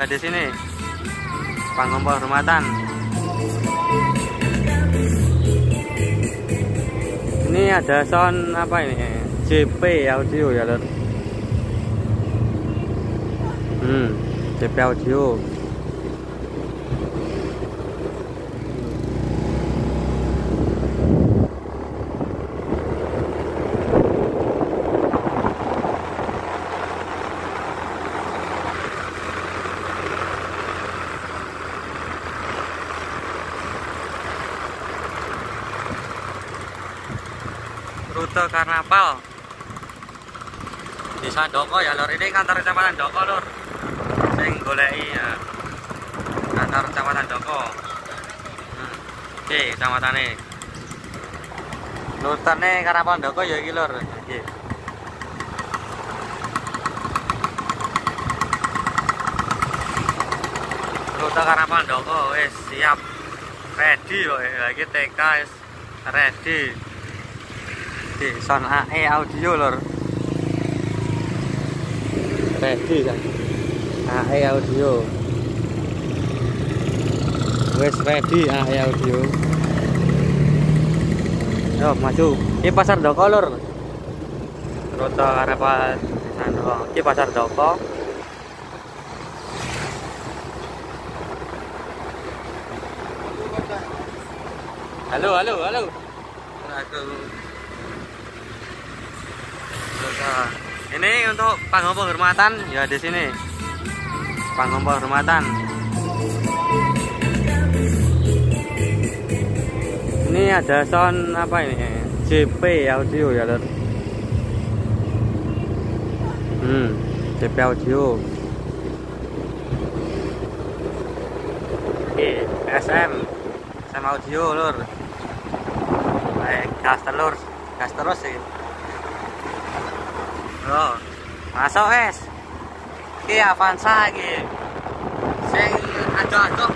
Ya, di sini panggung penghormatan. Ini ada sound apa ini? JP audio ya, Lur. Hmm, JP audio. Rute karnaval. Di Sandoko ya lor ini kantor kecamatan Doko lor sing goleki ya. Kantor kecamatan Doko. Hmm. oke kecamatan ini rutene karnaval Doko ya iki lor iki rute karnaval Doko wis siap. Ready kok lagi TK wis ready di sound AE audio lor. Ready kan? AE audio. Wes ready AE audio. Yo maju. Ini pasar doko lor rute karepan sana ini pasar doko halo halo halo. Nah, ini untuk panggung penghormatan ya di sini. Panggung penghormatan. Ini ada sound apa ini? JP audio ya, Lur. Hmm, JP audio. SM. SM audio, Lur. Gas telur, gas terus sih. Oh, masuk es. Ki Avanza iki. Sing adoh-adoh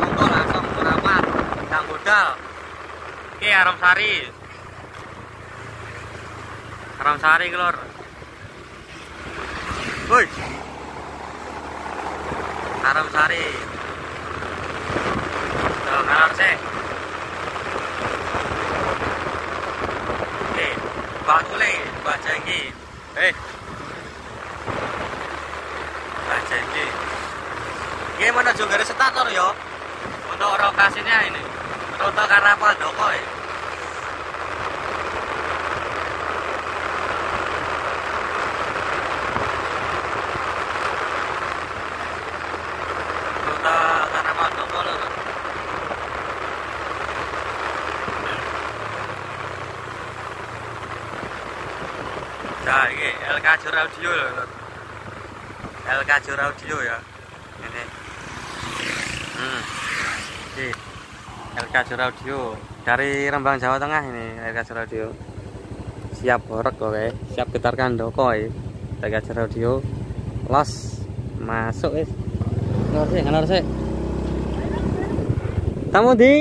monggo langsung merapat nang modal. Ki Arom Sari. Arom Sari ki lur. Woi. Arom Sari. Tuh, ngalor sih. Oke, bakule baca iki. Eh. Baca ini. Ini menuju garis stator yo. Untuk lokasinya ini. Rute Karapal Doko ya. Nah, ini LK Jur Audio Lur. LK Jur Audio ya. Ini. Hmm. Ini. LK Jur Audio dari Rembang Jawa Tengah ini LK Jur Audio. Siap horek oke, siap getar kandoko ya. LK Jur Audio. Los masuk wis. Ngelor sih, ngelor sih. Kamu di?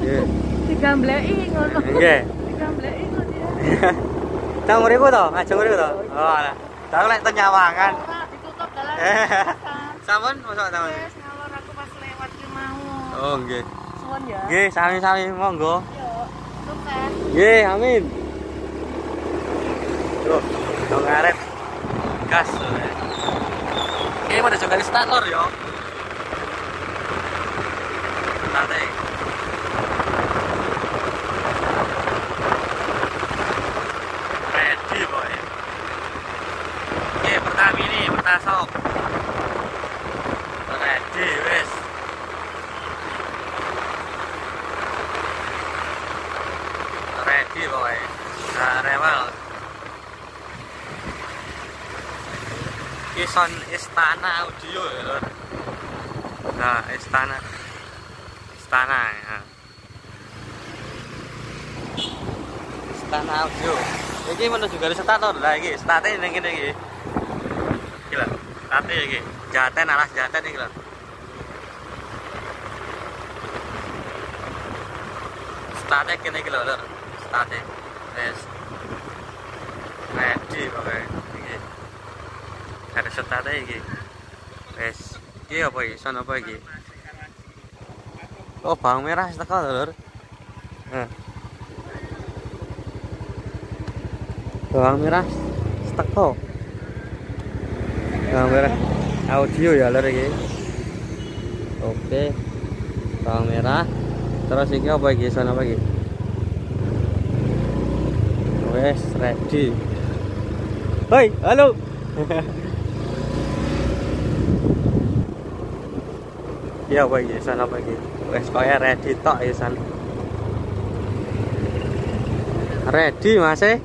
Yeah. digambleki ngono. Nggih. Digambleki ya. Cang mriku to, ngajeng mriku to. Oh, alah. Tahu lek ditutup dalan. Eh. Sampun mosok sampun. Wes ngalor aku pas lewat ki mau. Oh, nggih. Suwon ya. Nggih, sami-sami monggo. Yo. Sukses. Nggih, amin. Tuh, dong ngaret. Gas. Ini pada stator yo. Tante. Ready boy. Oke, pertama ini pertasok. Ready wes. Ready boy. Nah, rewel. Kison Istana Audio ya. Nah, Istana. Istana ya. Istana Audio. Iki menuju garis stator lah iki. State ning kene iki. Gila. State iki. Jaten alas jaten iki lho. State kene iki lho, Lur. State. Wes. Ready. ready pokoknya iki ada iki wes iki apa iki son apa iki oh bawang merah wis teko lur Nah. bawang merah teko bawang merah audio ya lur iki oke bawang merah terus iki apa iki son apa iki wes ready hoi halo ya apa iki? San apa iki? Wes kaya ready tok ya san? Ready mas e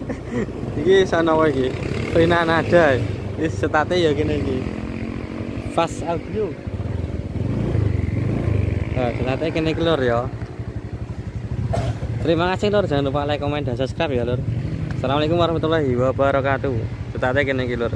iki san apa iki? Rina nada wis setate ya kene iki. Fast audio Nah, setate kene iki lur ya. Terima kasih lur, jangan lupa like, komen, dan subscribe ya lur. Assalamualaikum warahmatullahi wabarakatuh. Setate kene iki lur.